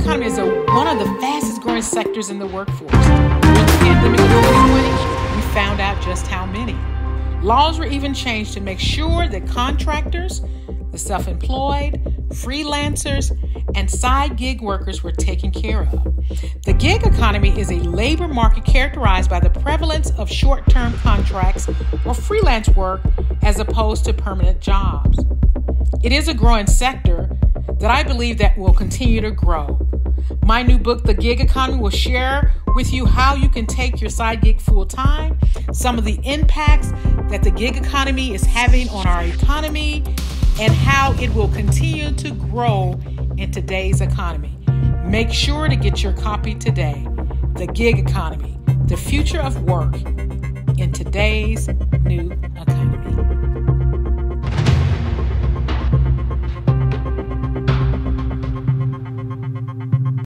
economy is a, one of the fastest growing sectors in the workforce. During the pandemic of 2020, we found out just how many. Laws were even changed to make sure that contractors, the self employed, freelancers, and side gig workers were taken care of. The gig economy is a labor market characterized by the prevalence of short term contracts or freelance work as opposed to permanent jobs. It is a growing sector that I believe that will continue to grow. My new book, The Gig Economy, will share with you how you can take your side gig full time, some of the impacts that the gig economy is having on our economy, and how it will continue to grow in today's economy. Make sure to get your copy today. The Gig Economy, the future of work in today's new.